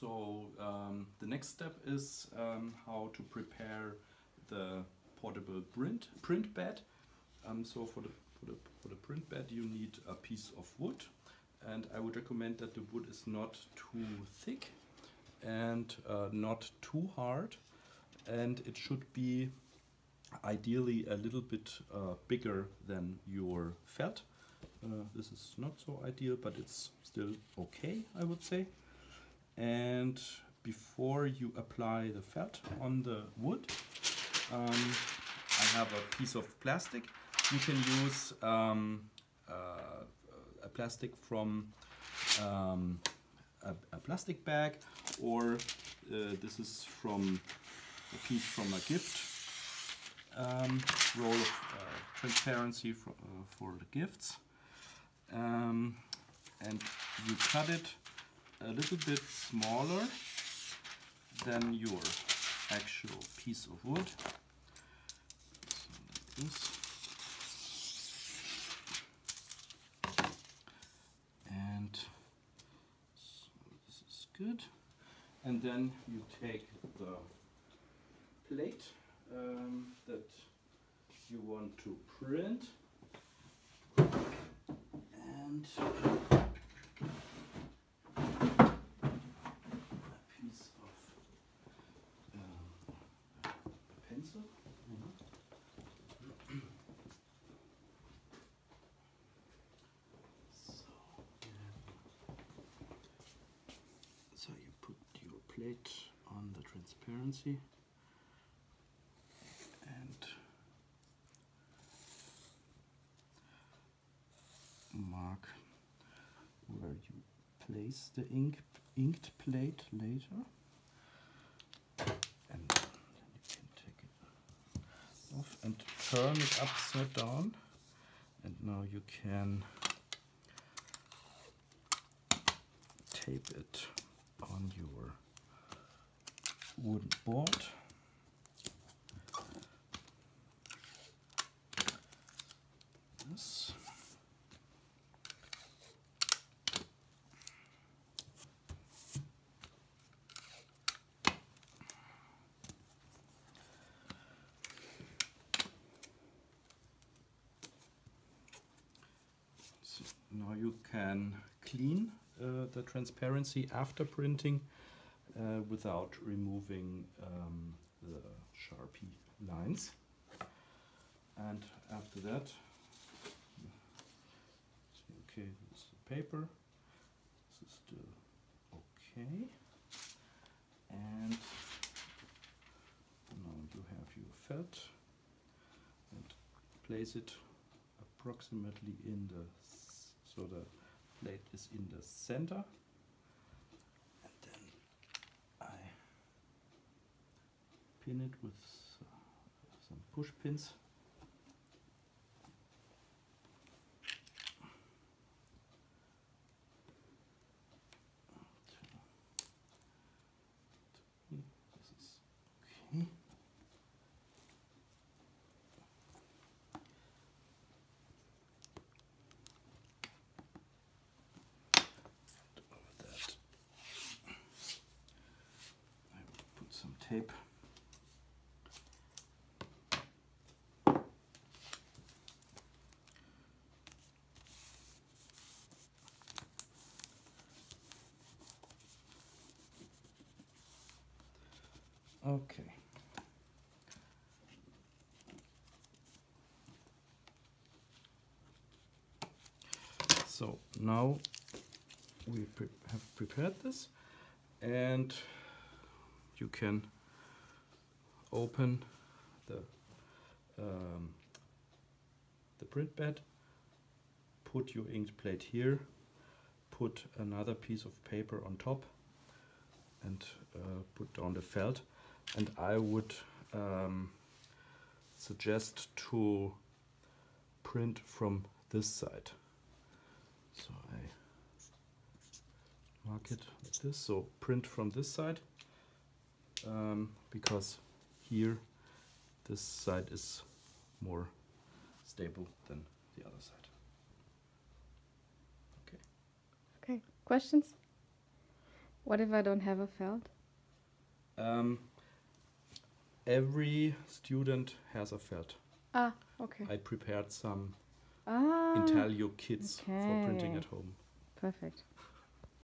So um, the next step is um, how to prepare the portable print print bed. Um, so for the, for the for the print bed you need a piece of wood, and I would recommend that the wood is not too thick and uh, not too hard, and it should be ideally a little bit uh, bigger than your felt. Uh, this is not so ideal, but it's still okay, I would say. And before you apply the felt on the wood, um, I have a piece of plastic. You can use um, uh, a plastic from um, a, a, plastic bag, or uh, this is from a piece from a gift um, roll of uh, transparency for, uh, for the gifts. Um, and you cut it a little bit smaller than your actual piece of wood. So like this. And so this is good. And then you take the plate um, that you want to print and a piece of um, a pencil. So, so you put your plate on the transparency and mark where you place the ink inked plate later. And then you can take it off and turn it upside down. And now you can tape it on your wooden board. This. Now you can clean uh, the transparency after printing uh, without removing um, the Sharpie lines. And after that, okay, this is the paper. This is still okay. And now you have your felt and place it approximately in the so the plate is in the center and then I pin it with some push pins. This is okay over that. I will put some tape. Okay. So now we pre have prepared this and you can open the um, the print bed put your inked plate here put another piece of paper on top and uh, put down the felt and I would um, suggest to print from this side so I mark it like this. So print from this side um, because here this side is more stable than the other side. Okay. Okay, Questions? What if I don't have a felt? Um, every student has a felt. Ah, okay. I prepared some ah, Intaglio kits for printing at home. perfect.